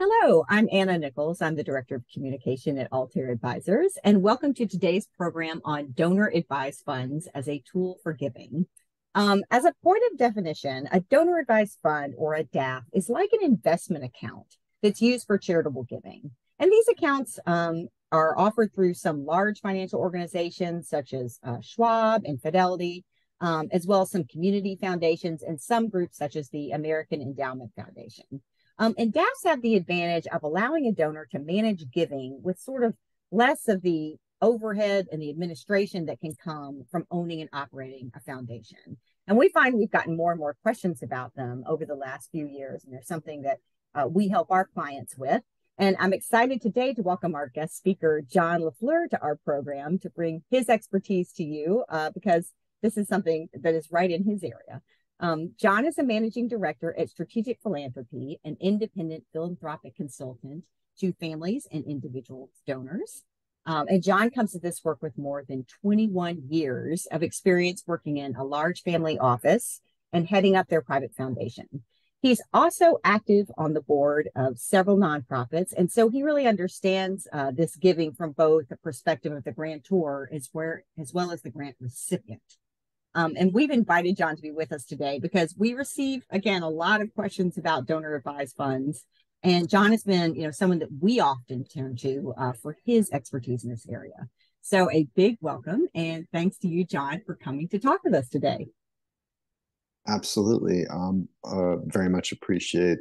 Hello, I'm Anna Nichols. I'm the Director of Communication at Altair Advisers, and welcome to today's program on donor advised funds as a tool for giving. Um, as a point of definition, a donor advised fund or a DAF is like an investment account that's used for charitable giving. And these accounts um, are offered through some large financial organizations such as uh, Schwab and Fidelity, um, as well as some community foundations and some groups such as the American Endowment Foundation. Um, and DAFs have the advantage of allowing a donor to manage giving with sort of less of the overhead and the administration that can come from owning and operating a foundation. And we find we've gotten more and more questions about them over the last few years. And they're something that uh, we help our clients with. And I'm excited today to welcome our guest speaker, John LaFleur, to our program to bring his expertise to you uh, because this is something that is right in his area. Um, John is a managing director at Strategic Philanthropy, an independent philanthropic consultant to families and individual donors. Um, and John comes to this work with more than 21 years of experience working in a large family office and heading up their private foundation. He's also active on the board of several nonprofits, and so he really understands uh, this giving from both the perspective of the grantor as, where, as well as the grant recipient. Um, and we've invited John to be with us today because we receive, again, a lot of questions about donor advised funds. And John has been, you know, someone that we often turn to uh, for his expertise in this area. So a big welcome and thanks to you, John, for coming to talk with us today. Absolutely. Um, uh, very much appreciate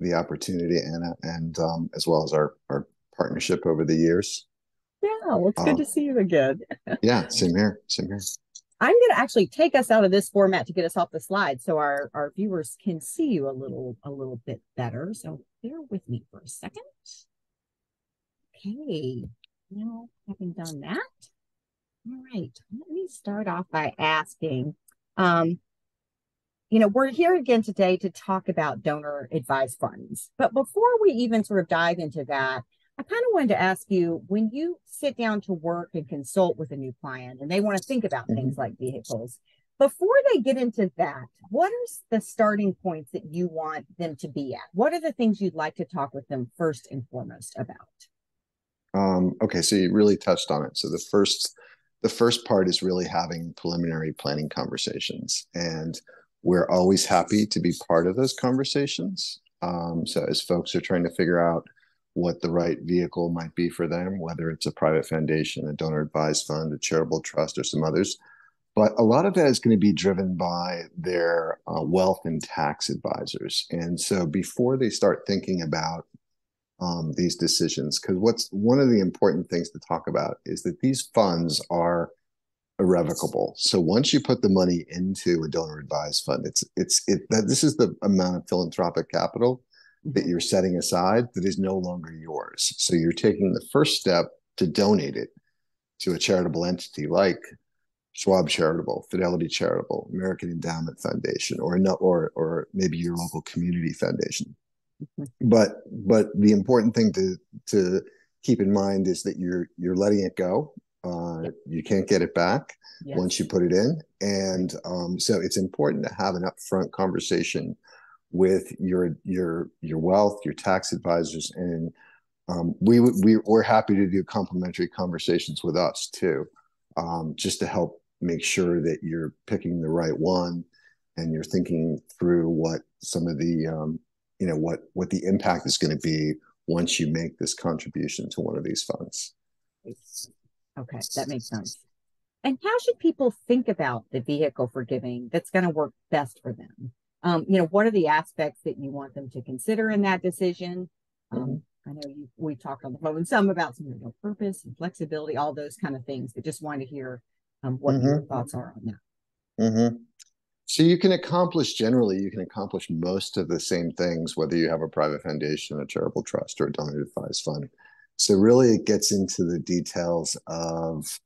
the opportunity, Anna, and um, as well as our, our partnership over the years. Yeah, well, it's good to um, see you again. yeah, same here. Same here. I'm going to actually take us out of this format to get us off the slide so our, our viewers can see you a little a little bit better. So bear with me for a second. Okay, now having done that, all right, let me start off by asking, um, you know, we're here again today to talk about donor advised funds. But before we even sort of dive into that, I kind of wanted to ask you when you sit down to work and consult with a new client and they want to think about mm-hmm. things like vehicles, before they get into that, what are the starting points that you want them to be at? What are the things you'd like to talk with them first and foremost about? Um, okay, so you really touched on it. So the first the first part is really having preliminary planning conversations and we're always happy to be part of those conversations um, so as folks are trying to figure out what the right vehicle might be for them, whether it's a private foundation, a donor advised fund, a charitable trust, or some others. But a lot of that is going to be driven by their uh, wealth and tax advisors. And so before they start thinking about um, these decisions, because what's one of the important things to talk about is that these funds are irrevocable. So once you put the money into a donor advised fund, it's it's it that this is the amount of philanthropic capital that you're setting aside that is no longer yours. So you're taking the first step to donate it to a charitable entity like Schwab Charitable, Fidelity Charitable, American Endowment Foundation, or or or maybe your local community foundation. Mm-hmm. But but the important thing to to keep in mind is that you're you're letting it go. Uh, you can't get it back yes. once you put it in, and um, so it's important to have an upfront conversation with your your your wealth, your tax advisors, and um, we we we're happy to do complimentary conversations with us too, um, just to help make sure that you're picking the right one, and you're thinking through what some of the um, you know what what the impact is going to be once you make this contribution to one of these funds. Okay, that makes sense. And how should people think about the vehicle for giving that's going to work best for them? Um, you know, what are the aspects that you want them to consider in that decision? Um. I know you, we talked on the phone some about some know, purpose and flexibility, all those kind of things, but just want to hear um, what mm-hmm. your thoughts are on that. Mm-hmm. So you can accomplish generally, you can accomplish most of the same things, whether you have a private foundation, a charitable trust, or a donor advised fund. So really, it gets into the details of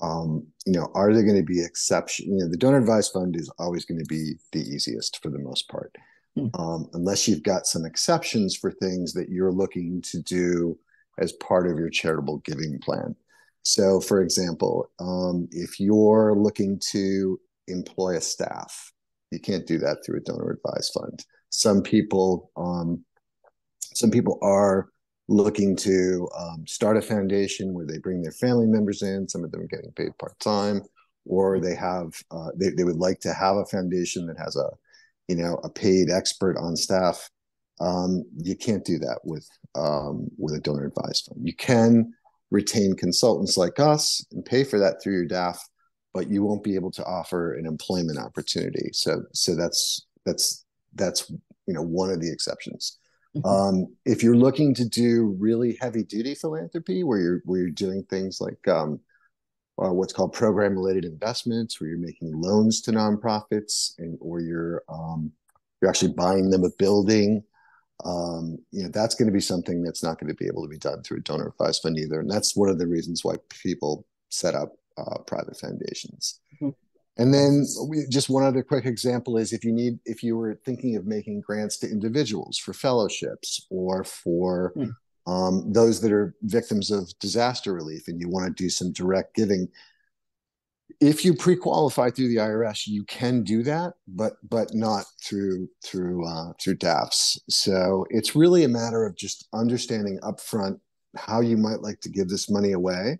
um, you know, are there going to be exceptions? You know, the donor advised fund is always going to be the easiest for the most part, mm. um, unless you've got some exceptions for things that you're looking to do as part of your charitable giving plan. So, for example, um, if you're looking to employ a staff, you can't do that through a donor advised fund. Some people um, some people are looking to um, start a foundation where they bring their family members in. Some of them are getting paid part time, or they have uh, they they would like to have a foundation that has a you know a paid expert on staff. Um, you can't do that with um, with a donor advised fund. You can retain consultants like us and pay for that through your DAF, but you won't be able to offer an employment opportunity. So so that's that's that's you know one of the exceptions. Mm-hmm. Um, if you're looking to do really heavy duty philanthropy, where you're where you're doing things like um, uh, what's called program related investments, where you're making loans to nonprofits, and or you're um, you're actually buying them a building, um, you know that's going to be something that's not going to be able to be done through a donor advised fund either, and that's one of the reasons why people set up uh, private foundations. Mm-hmm. And then we, just one other quick example is if you need, if you were thinking of making grants to individuals for fellowships or for mm. um, those that are victims of disaster relief and you want to do some direct giving, if you pre-qualify through the IRS, you can do that, but but not through through uh, through DAFs. So it's really a matter of just understanding upfront how you might like to give this money away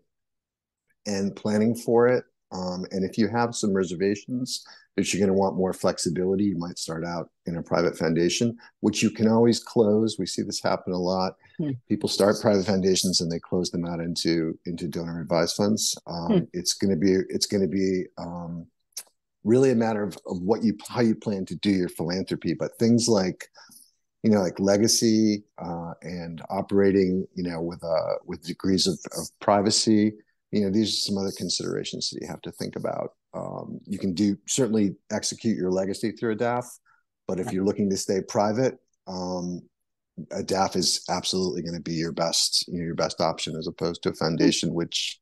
and planning for it um, and if you have some reservations that you're going to want more flexibility, you might start out in a private foundation, which you can always close. We see this happen a lot. Hmm. People start private foundations and they close them out into into donor advised funds. Um, hmm. It's going to be it's going to be um, really a matter of, of what you how you plan to do your philanthropy. But things like you know like legacy uh, and operating you know with uh, with degrees of, of privacy you know these are some other considerations that you have to think about. Um, you can do certainly execute your legacy through a daf but if you're looking to stay private um, a daf is absolutely going to be your best you know your best option as opposed to a foundation which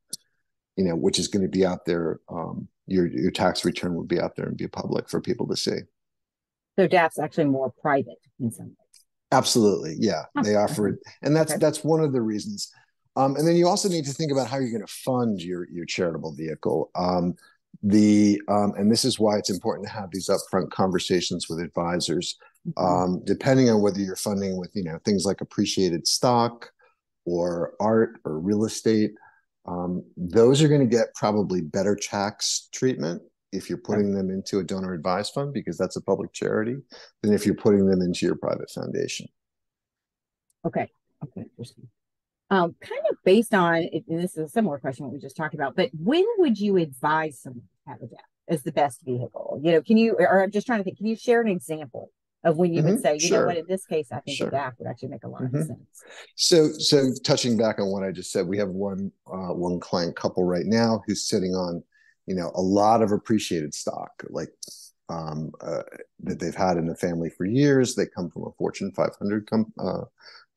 you know which is going to be out there um, your your tax return will be out there and be public for people to see. So daf's actually more private in some ways. Absolutely yeah. They offer it and that's okay. that's one of the reasons um, and then you also need to think about how you're going to fund your your charitable vehicle. Um, the um, and this is why it's important to have these upfront conversations with advisors. Mm-hmm. Um, depending on whether you're funding with you know things like appreciated stock or art or real estate, um, those are going to get probably better tax treatment if you're putting them into a donor advised fund because that's a public charity than if you're putting them into your private foundation. Okay. Okay. Interesting um, kind of based on, and this is a similar question what we just talked about, but when would you advise someone to have a DAF as the best vehicle? You know, can you, or I'm just trying to think, can you share an example of when you mm-hmm, would say, you sure. know what, in this case, I think sure. a DAF would actually make a lot mm-hmm. of sense. So, so touching back on what I just said, we have one uh, one client couple right now who's sitting on, you know, a lot of appreciated stock, like um, uh, that they've had in the family for years. They come from a Fortune 500 com- uh,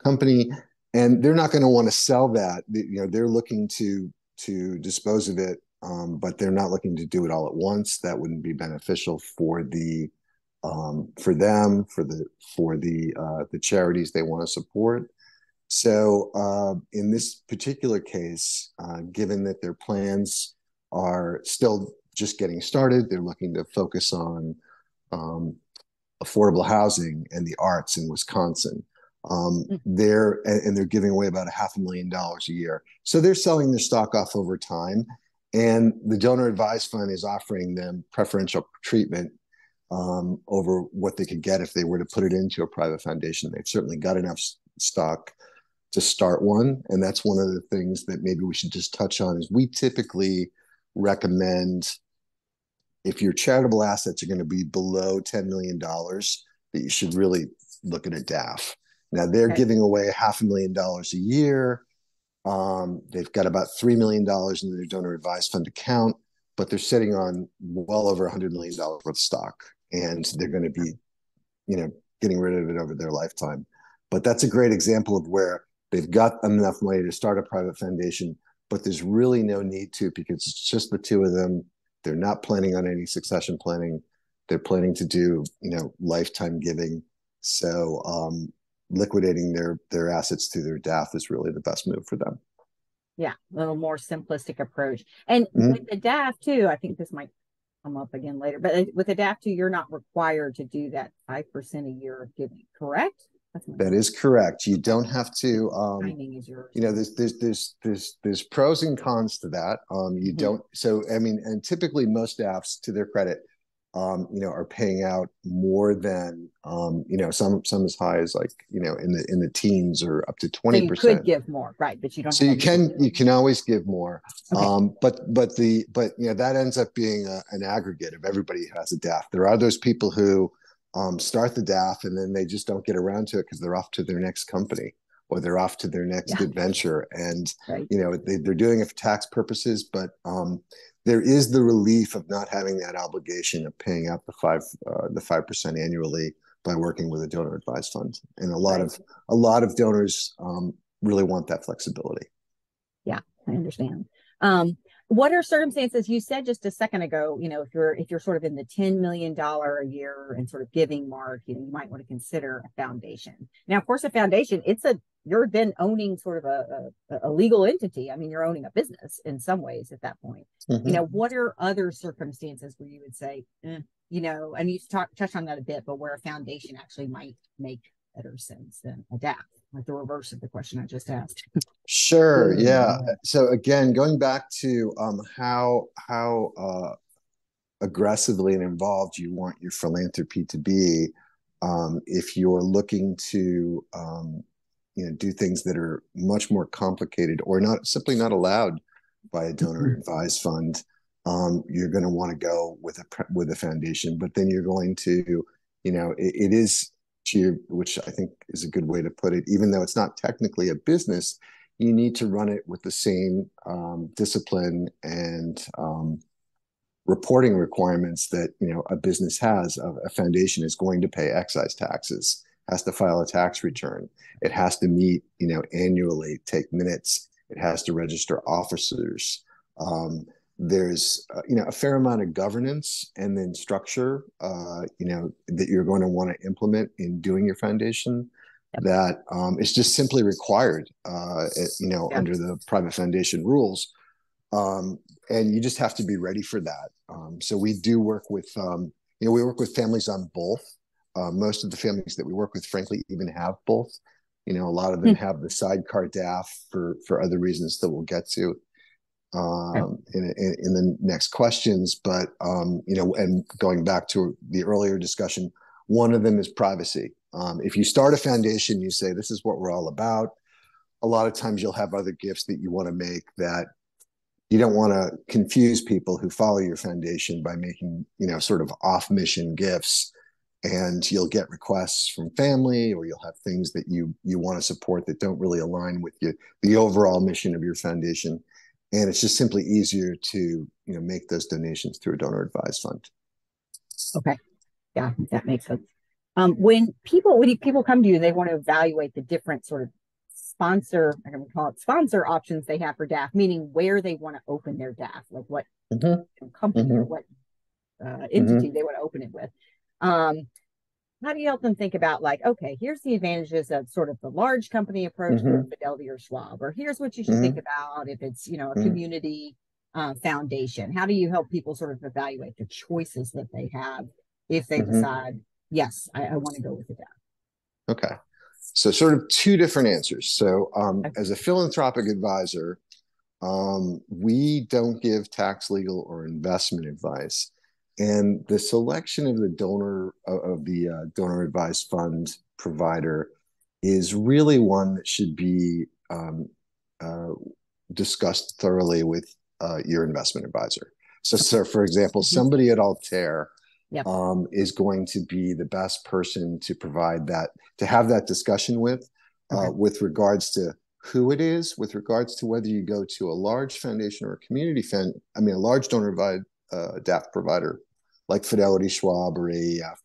company and they're not going to want to sell that you know they're looking to to dispose of it um, but they're not looking to do it all at once. That wouldn't be beneficial for the um, for them for the for the uh, the charities they want to support. So uh, in this particular case uh, given that their plans are still just getting started they're looking to focus on um, affordable housing and the arts in wisconsin um, mm. they're and they're giving away about a half a million dollars a year. So they're selling their stock off over time, and the donor advised fund is offering them preferential treatment um, over what they could get if they were to put it into a private foundation. They've certainly got enough stock to start one, and that's one of the things that maybe we should just touch on. Is we typically recommend if your charitable assets are going to be below $10 million, that you should really look at a DAF. Now they're okay. giving away half a million dollars a year. Um, they've got about $3 million in their donor advised fund account, but they're sitting on well over a $100 million worth of stock. And they're going to be, you know, getting rid of it over their lifetime. But that's a great example of where they've got enough money to start a private foundation, but there's really no need to because it's just the two of them. They're not planning on any succession planning. They're planning to do, you know, lifetime giving. So um, liquidating their their assets through their DAF is really the best move for them. Yeah, a little more simplistic approach. And mm-hmm. with the DAF too, I think this might come up again later, but with the DAF too, you're not required to do that five percent a year of giving, correct? That is correct. You don't have to. Um, Timing is yours. you know, there's there's there's there's there's pros and cons to that. Um, you Mhm. don't. So I mean, and typically most DAFs, to their credit, um, you know, are paying out more than um, you know, some some as high as like you know in the in the teens or up to So twenty you percent. could give more, right? But you don't. So you can you can always give more, Okay. um, but but the but you know that ends up being a, an aggregate of everybody who has a DAF. There are those people who um, start the DAF and then they just don't get around to it because they're off to their next company or they're off to their next Yeah. adventure, and Right. you know they, they're doing it for tax purposes. But um, there is the relief of not having that obligation of paying out the five uh, the five percent annually by working with a donor advised fund, and a lot Right. of a lot of donors um, really want that flexibility. Yeah, I understand. Um, what are circumstances you said just a second ago, you know, if you're if you're sort of in the $10 million a year and sort of giving mark, you know, you might want to consider a foundation. Now, of course, a foundation, it's a you're then owning sort of a, a, a legal entity. I mean, you're owning a business in some ways at that point. You know, what are other circumstances where you would say, eh, you know, and you talked touched on that a bit, but where a foundation actually might make better sense than a DAF, like the reverse of the question I just asked. Sure. Mm, Yeah. yeah. So again, going back to um, how how uh, aggressively and involved you want your philanthropy to be, um, if you're looking to um, you know do things that are much more complicated or not simply not allowed by a donor advised fund, um, you're going to want to go with a with a foundation. But then you're going to, you know, it, it is to your, which I think is a good way to put it. Even though it's not technically a business, you need to run it with the same um, discipline and um, reporting requirements that you know a business has. A, a foundation is going to pay excise taxes, has to file a tax return, it has to meet you know annually, take minutes, it has to register officers. Um, there's uh, you know a fair amount of governance and then structure uh, you know that you're going to want to implement in doing your foundation that um, is just simply required, uh, it- you know, Yeah. under the private foundation rules. Um, and you just have to be ready for that. Um, so we do work with, um, you know, we work with families on both. Uh, most of the families that we work with, frankly, even have both. You know, a lot of them have the sidecar DAF for for other reasons that we'll get to um, in, in in the next questions. But um, you know, and going back to the earlier discussion, one of them is privacy. Um, if you start a foundation, you say this is what we're all about. A lot of times, you'll have other gifts that you want to make that you don't want to confuse people who follow your foundation by making you know sort of off mission gifts and you'll get requests from family or you'll have things that you you want to support that don't really align with you the overall mission of your foundation and it's just simply easier to you know make those donations through a donor advised fund Okay. Yeah, that makes sense. Um, when people when people come to you, they want to evaluate the different sort of sponsor, I'm going to call it sponsor options they have for DAF, meaning where they want to open their DAF, like what Mhm. company or Mhm. what uh, entity they want to open it with. Um, how do you help them think about like, okay, here's the advantages of sort of the large company approach to Mhm. Fidelity or Schwab, or here's what you should think about if it's you know a Mhm. community uh, foundation. How do you help people sort of evaluate the choices that they have if they Mhm. decide, yes, I, I want to go with the DAF? Okay. So, sort of two different answers. So, um, Okay. as a philanthropic advisor, um, we don't give tax, legal, or investment advice. And the selection of the donor of, the uh, donor advised fund provider is really one that should be um, uh, discussed thoroughly with uh, your investment advisor. So, so for example, Mhm. somebody at Altair Yep. um, is going to be the best person to provide that, to have that discussion with, uh, Okay. with regards to who it is, with regards to whether you go to a large foundation or a community fund, I mean, a large donor advised uh, DAF provider like Fidelity, Schwab, or AEF,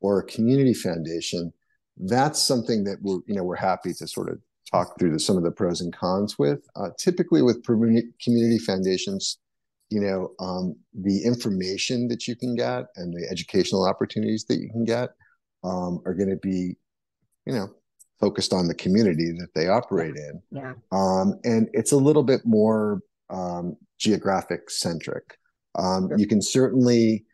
or a community foundation. That's something that we're, you know, we're happy to sort of talk through the, some of the pros and cons with. Uh, typically, with community community foundations, you know, um, the information that you can get and the educational opportunities that you can get um, are going to be, you know, focused on the community that they operate in. Yeah. Um, and it's a little bit more um, geographic centric. Um, Sure. You can certainly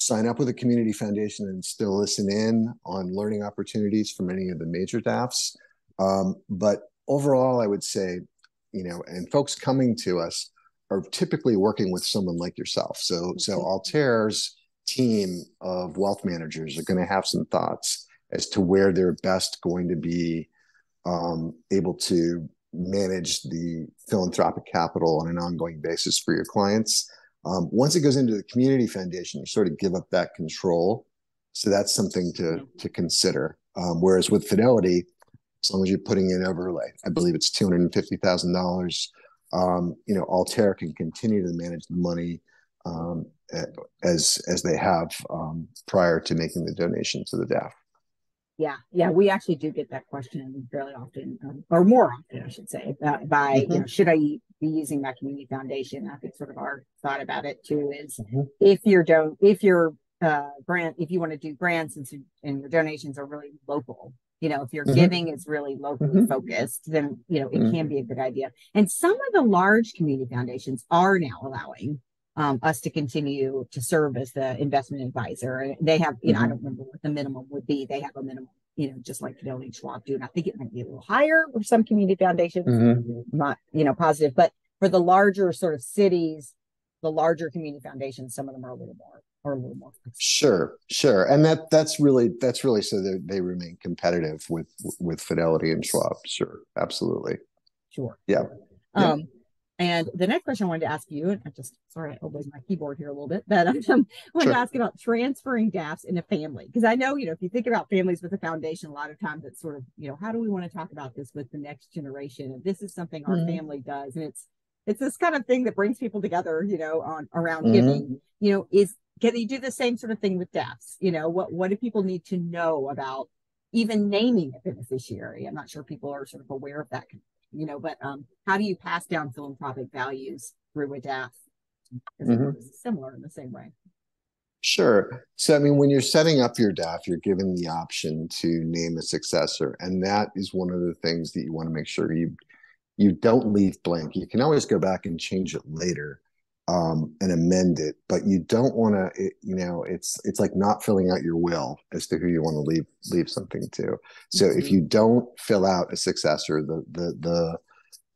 sign up with a community foundation and still listen in on learning opportunities from any of the major DAFs. Um, but overall, I would say, you know, and folks coming to us are typically working with someone like yourself. So, so Altair's team of wealth managers are going to have some thoughts as to where they're best going to be um, able to manage the philanthropic capital on an ongoing basis for your clients. Um, once it goes into the community foundation, you sort of give up that control. So that's something to to consider. Um, whereas with Fidelity, as long as you're putting in overlay, I believe it's two hundred and fifty thousand um, dollars, you know, Altair can continue to manage the money um, as as they have um, prior to making the donation to the DAF. Yeah, yeah, we actually do get that question fairly often, um, or more often, I should say, uh, by mm-hmm. you know, should I be using my community foundation? I think sort of our thought about it too is mm-hmm. if you're don't if your uh, grant if you want to do grants and, and your donations are really local, you know, if your mm-hmm. giving is really locally mm-hmm. focused, then you know it can mm-hmm. be a good idea. And some of the large community foundations are now allowing um, us to continue to serve as the investment advisor. And they have, you know, mm-hmm. I don't remember what the minimum would be. They have a minimum, you know, just like Fidelity Schwab do. And I think it might be a little higher for some community foundations, mm-hmm. not, you know, positive. But for the larger sort of cities, the larger community foundations, some of them are a little more or a little more. Sure, sure, and that that's really that's really so that they remain competitive with with Fidelity and Schwab. Sure, absolutely. Sure. Yeah. Um, and the next question I wanted to ask you, and I just sorry, I opened my keyboard here a little bit, but um, I wanted sure. to ask about transferring DAFs in a family because I know you know if you think about families with a foundation, a lot of times it's sort of you know how do we want to talk about this with the next generation? And this is something our mm-hmm. family does, and it's it's this kind of thing that brings people together, you know, on around mm-hmm. giving. You know, is can you do the same sort of thing with DAFs? You know, what what do people need to know about even naming a beneficiary? I'm not sure people are sort of aware of that you know, but um, how do you pass down philanthropic values through a DAF? Mm-hmm. Similar in the same way. Sure. So, I mean, when you're setting up your DAF, you're given the option to name a successor, and that is one of the things that you want to make sure you you don't leave blank. You can always go back and change it later um, and amend it, but you don't want to. You know, it's it's like not filling out your will as to who you want to leave leave something to. So, mm-hmm. if you don't fill out a successor, the the the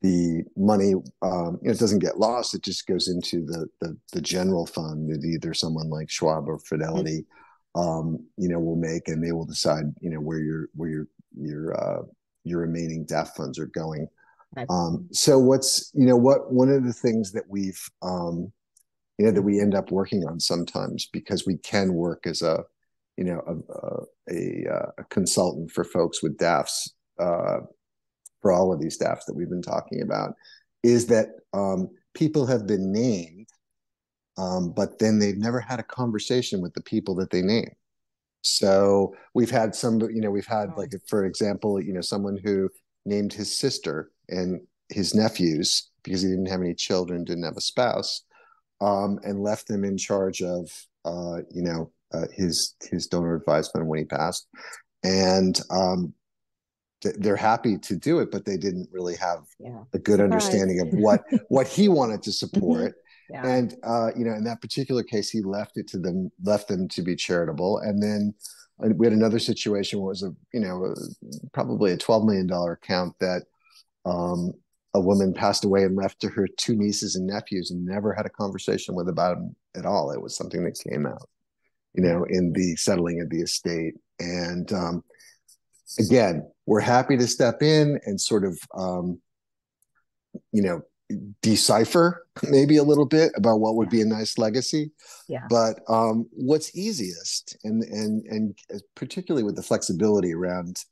the money um, it doesn't get lost it just goes into the the, the general fund that either someone like schwab or fidelity um, you know will make and they will decide you know where your where your your uh, your remaining DAF funds are going um, so what's you know what one of the things that we've um, you know that we end up working on sometimes because we can work as a you know a, a, a consultant for folks with DAFs uh, for all of these DAFs that we've been talking about is that um, people have been named, um, but then they've never had a conversation with the people that they name. So we've had some, you know, we've had like, for example, you know, someone who named his sister and his nephews because he didn't have any children, didn't have a spouse, um, and left them in charge of, uh, you know, uh, his his donor advisement when he passed. And um, they're happy to do it, but they didn't really have yeah. a good understanding of what what he wanted to mm-hmm. support. Yeah. And uh, you know, in that particular case, he left it to them, left them to be charitable, and then uh, we had another situation where it was a you know a, probably a twelve million dollar account that um, a woman passed away and left to her two nieces and nephews and never had a conversation with about them at all. It was something that came out, you know, in the settling of the estate, and um, again, we're happy to step in and sort of, um, you know, decipher maybe a little bit about what would be a nice legacy. Yeah. But um, what's easiest, and and and particularly with the flexibility around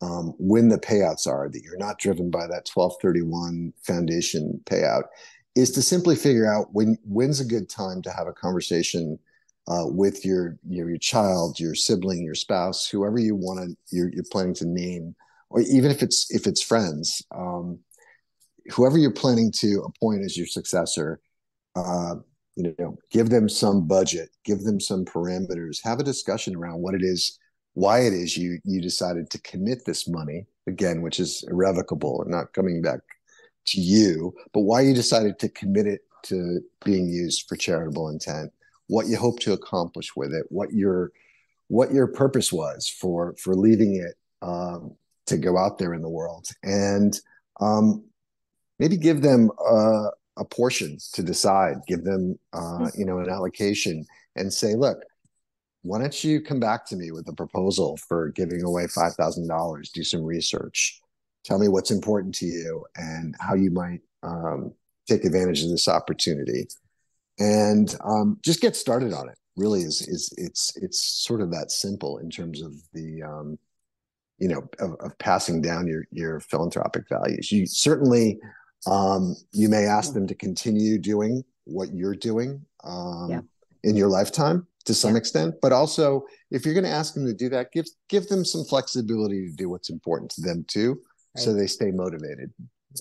um, when the payouts are, that you're not driven by that 1231 foundation payout, is to simply figure out when when's a good time to have a conversation uh, with your, your your child, your sibling, your spouse, whoever you want to you're, you're planning to name, or even if it's if it's friends, um, whoever you're planning to appoint as your successor, uh, you know, give them some budget, give them some parameters, have a discussion around what it is, why it is you you decided to commit this money again, which is irrevocable and not coming back to you, but why you decided to commit it to being used for charitable intent what you hope to accomplish with it, what your what your purpose was for for leaving it um, to go out there in the world, and um, maybe give them a, a, portion to decide. Give them uh, you know an allocation and say, look, why don't you come back to me with a proposal for giving away five thousand dollars? Do some research. Tell me what's important to you and how you might um, take advantage of this opportunity, and um, just get started on it. Really, is is it's it's sort of that simple in terms of the um, you know of, of, passing down your your philanthropic values. You certainly um, you may ask them to continue doing what you're doing um, yeah. In your lifetime to some yeah. extent but also if you're going to ask them to do that give give them some flexibility to do what's important to them too right. so they stay motivated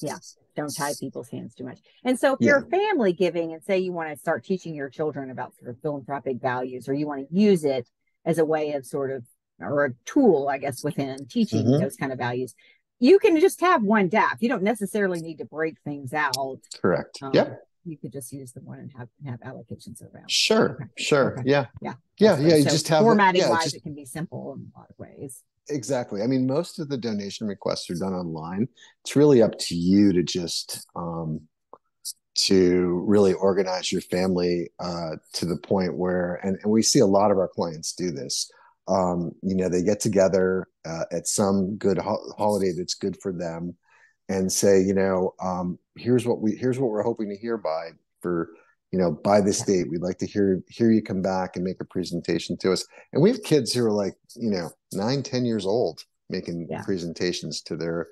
yeah don't tie people's hands too much and so if yeah. you're family giving and say you want to start teaching your children about sort of philanthropic values or you want to use it as a way of sort of or a tool i guess within teaching mm-hmm. those kind of values you can just have one DAF. You don't necessarily need to break things out. Correct. Um, yep you could just use the one and have have allocations around. Sure, okay. sure, okay. yeah, yeah, yeah, yeah. You so just have formatting yeah, wise, just, it can be simple in a lot of ways. Exactly. I mean, most of the donation requests are done online. It's really up to you to just um, to really organize your family uh, to the point where, and, and we see a lot of our clients do this. Um, you know, they get together uh, at some good ho- holiday that's good for them and say, you know, um, here's what we here's what we're hoping to hear by for you know by this date. We'd like to hear hear you come back and make a presentation to us. And we have kids who are like, you know, nine, ten years old making yeah. presentations to their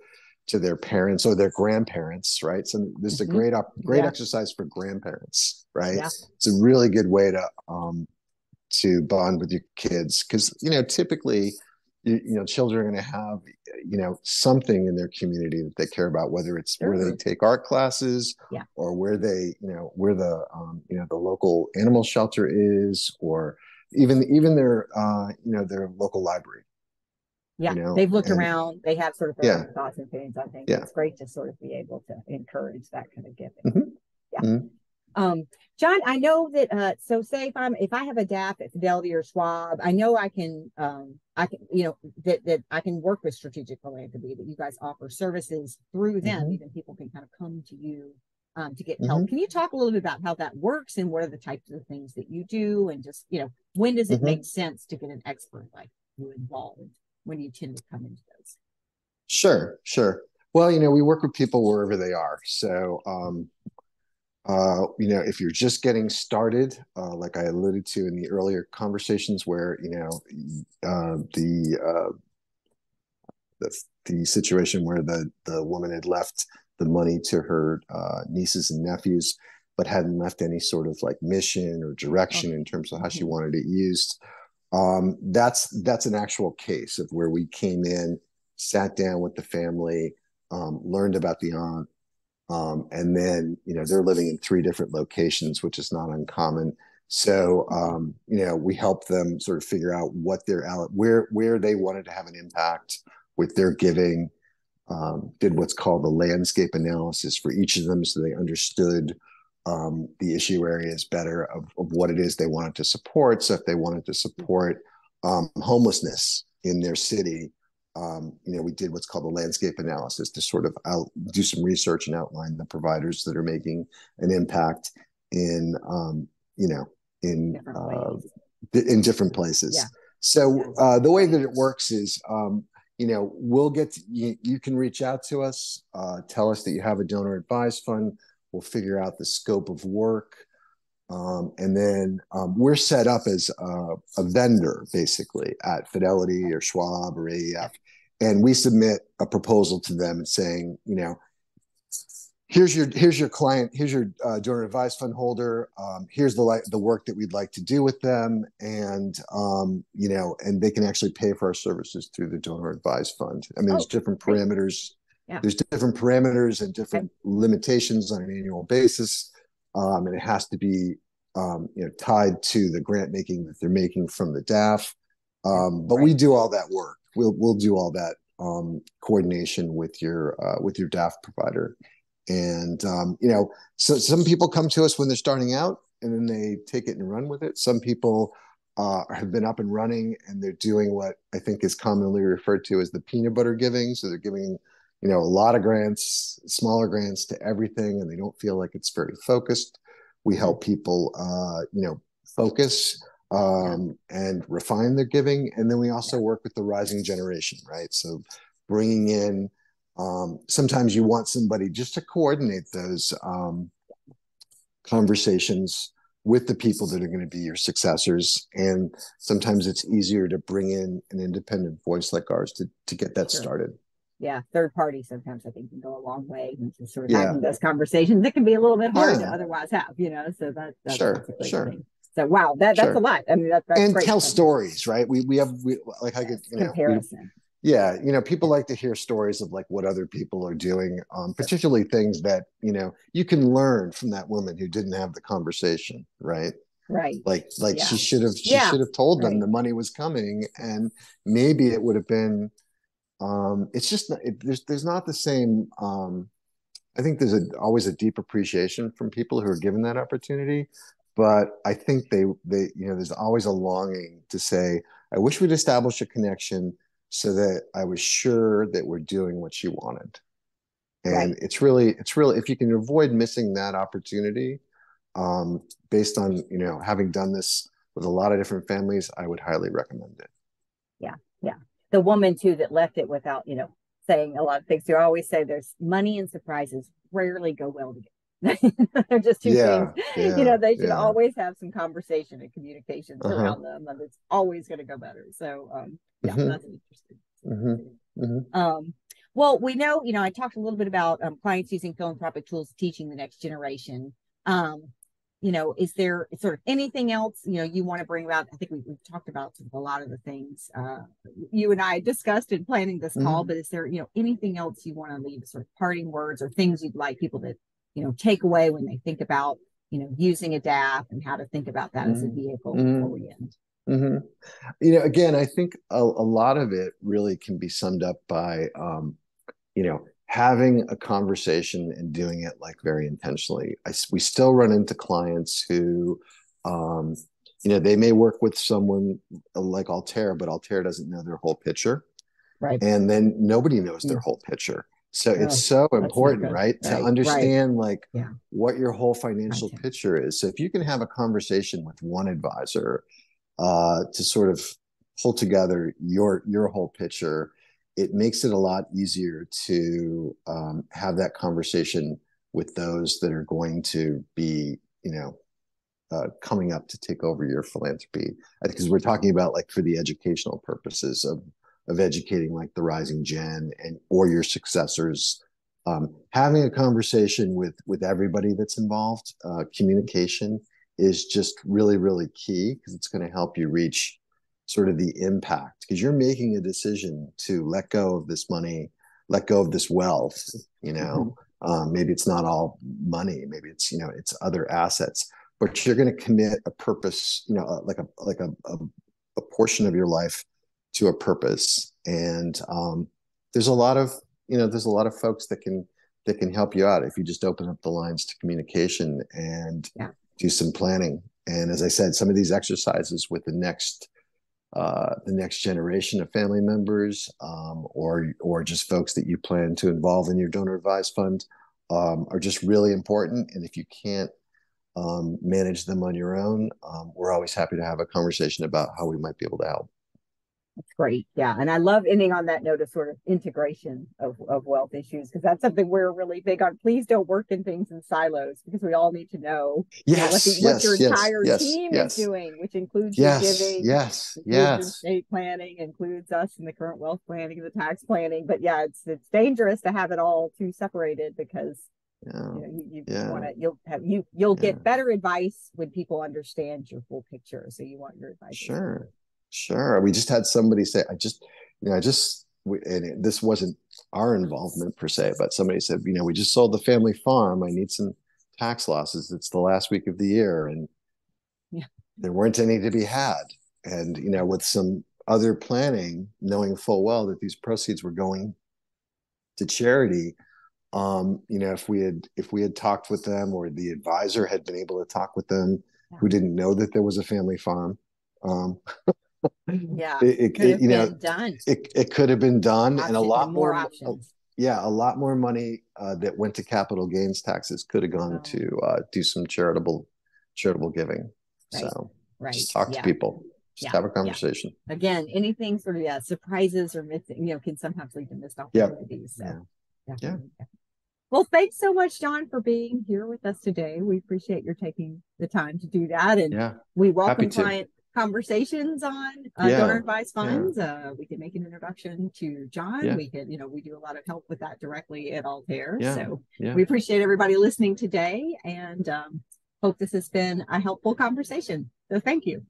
to their parents or their grandparents, right? So this is a mm-hmm. great up great yeah. exercise for grandparents, right? Yeah. It's a really good way to um to bond with your kids because you know typically you, you know children are going to have you know something in their community that they care about whether it's sure. where they take art classes yeah. or where they you know where the um, you know the local animal shelter is or even even their uh, you know their local library yeah you know? they've looked and, around they have sort of their yeah. thoughts and opinions i think yeah. it's great to sort of be able to encourage that kind of giving mm-hmm. yeah mm-hmm. Um, John, I know that uh, so say if I'm if I have a DAF at Fidelity or Schwab, I know I can um, I can you know that that I can work with strategic philanthropy that you guys offer services through them. Mm-hmm. Even people can kind of come to you um, to get help. Mm-hmm. Can you talk a little bit about how that works and what are the types of things that you do and just you know when does it mm-hmm. make sense to get an expert like you involved when you tend to come into those? Sure, sure. Well, you know, we work with people wherever they are. So um, uh, you know, if you're just getting started, uh, like I alluded to in the earlier conversations, where you know uh, the, uh, the the situation where the the woman had left the money to her uh, nieces and nephews, but hadn't left any sort of like mission or direction in terms of how she mm-hmm. wanted it used. Um, that's that's an actual case of where we came in, sat down with the family, um, learned about the aunt, um, and then, you know, they're living in three different locations, which is not uncommon. So, um, you know, we help them sort of figure out what their where where they wanted to have an impact with their giving. Um, did what's called the landscape analysis for each of them, so they understood um, the issue areas better of, of what it is they wanted to support. So, if they wanted to support um, homelessness in their city, um, you know, we did what's called a landscape analysis to sort of out, do some research and outline the providers that are making an impact in, um, you know, in different uh, in different places. Yeah. So uh, the way that it works is, um, you know, we'll get to, you, you, can reach out to us, uh, tell us that you have a donor advised fund. We'll figure out the scope of work. Um, and then um, we're set up as a, a, vendor basically at Fidelity or Schwab or AEF and we submit a proposal to them saying, you know, here's your here's your client, here's your uh, donor advised fund holder. Um, here's the like the work that we'd like to do with them, and um, you know, and they can actually pay for our services through the donor advised fund. I mean, oh, there's different parameters. Yeah. There's different parameters and different okay. limitations on an annual basis, um, and it has to be um, you know tied to the grant making that they're making from the DAF. Um, but right. we do all that work we'll we'll do all that um, coordination with your uh, with your DAF provider. And um, you know, so some people come to us when they're starting out, and then they take it and run with it. Some people uh, have been up and running and they're doing what I think is commonly referred to as the peanut butter giving. So they're giving, you know, a lot of grants, smaller grants to everything, and they don't feel like it's very focused. We help people, uh, you know, focus um, and refine their giving, and then we also work with the rising generation, right? So bringing in. Um, sometimes you want somebody just to coordinate those um, conversations with the people that are going to be your successors. And sometimes it's easier to bring in an independent voice like ours to, to get that sure. started. Yeah, third party sometimes I think can go a long way into sort of yeah. having those conversations. It can be a little bit hard yeah. to otherwise have, you know. So that that's, sure, sure. Thing. So wow, that that's sure. a lot. I mean, that, that's and great. tell stories, right? We we have we like I could you know comparison. We, yeah you know people like to hear stories of like what other people are doing um, particularly things that you know you can learn from that woman who didn't have the conversation right right like like yeah. she should have she yeah. should have told them right. the money was coming and maybe it would have been um it's just it, there's there's not the same um i think there's a, always a deep appreciation from people who are given that opportunity but i think they they you know there's always a longing to say i wish we'd establish a connection so that I was sure that we're doing what she wanted. And right. it's really, it's really, if you can avoid missing that opportunity, um, based on, you know, having done this with a lot of different families, I would highly recommend it. Yeah. Yeah. The woman too that left it without, you know, saying a lot of things. You always say there's money and surprises rarely go well together. They're just two yeah, things. Yeah, you know, they should yeah. always have some conversation and communications uh-huh. around them, and it's always going to go better. So, um, yeah, mm-hmm. that's interesting. Mm-hmm. Mm-hmm. Um, well, we know, you know, I talked a little bit about um, clients using philanthropic tools teaching the next generation. Um, you know, is there sort of anything else, you know, you want to bring about? I think we, have talked about sort of a lot of the things uh, you and I discussed in planning this call, mm-hmm. but is there, you know, anything else you want to leave sort of parting words or things you'd like people to you know take away when they think about you know using a DAF and how to think about that mm-hmm. as a mm-hmm. vehicle mm-hmm. before we end. Mm-hmm. You know, again, I think a, a, lot of it really can be summed up by, um, you know, having a conversation and doing it like very intentionally. I, we still run into clients who, um, you know, they may work with someone like Altair, but Altair doesn't know their whole picture. Right. And then nobody knows their whole picture. So oh, it's so important, right? right? To understand right. like yeah. what your whole financial right. picture is. So if you can have a conversation with one advisor uh, to sort of pull together your your whole picture, it makes it a lot easier to um, have that conversation with those that are going to be, you know, uh, coming up to take over your philanthropy. Because we're talking about like for the educational purposes of of educating like the rising gen and or your successors um, having a conversation with with everybody that's involved uh, communication is just really really key because it's going to help you reach sort of the impact because you're making a decision to let go of this money let go of this wealth you know mm-hmm. um, maybe it's not all money maybe it's you know it's other assets but you're going to commit a purpose you know like a like a, a, a portion of your life to a purpose. And um, there's a lot of you know there's a lot of folks that can that can help you out if you just open up the lines to communication and yeah. do some planning. And as i said some of these exercises with the next uh, the next generation of family members um, or or just folks that you plan to involve in your donor advised fund um, are just really important. And if you can't um, manage them on your own um, we're always happy to have a conversation about how we might be able to help that's great. Yeah. And I love ending on that note of sort of integration of, of wealth issues because that's something we're really big on. Please don't work in things in silos because we all need to know, yes, you know, what, the, yes, what, your yes, entire yes, team yes. is doing, which includes yes, giving, yes, yes, estate planning, includes us in the current wealth planning and the tax planning. But yeah, it's it's dangerous to have it all too separated because yeah. you know you, you yeah. want to you'll have you you'll yeah. get better advice when people understand your full picture. So you want your advice. Sure. Sure. We just had somebody say, I just, you know, I just, and it, this wasn't our involvement per se, but somebody said, you know, we just sold the family farm. I need some tax losses. It's the last week of the year. And yeah. there weren't any to be had. And, you know, with some other planning, knowing full well that these proceeds were going to charity, um, you know, if we had if we had talked with them or the advisor had been able to talk with them, yeah. who didn't know that there was a family farm. Um, yeah, it, it, you know, done. It it could have been done, Option, and a lot more, more options. yeah, a lot more money uh, that went to capital gains taxes could have gone oh. to uh, do some charitable charitable giving. Right. So right. just talk yeah. to people. Just yeah. have a conversation. Yeah. Again, anything sort of yeah, surprises or missing, you know, can sometimes lead to missed opportunities. So yeah. Well, thanks so much, John, for being here with us today. We appreciate your taking the time to do that. And yeah, we welcome client conversations on uh, yeah. donor advised funds. Yeah. Uh, we can make an introduction to John. Yeah. We can, you know, we do a lot of help with that directly at Altair. So we appreciate everybody listening today and um, hope this has been a helpful conversation. So thank you.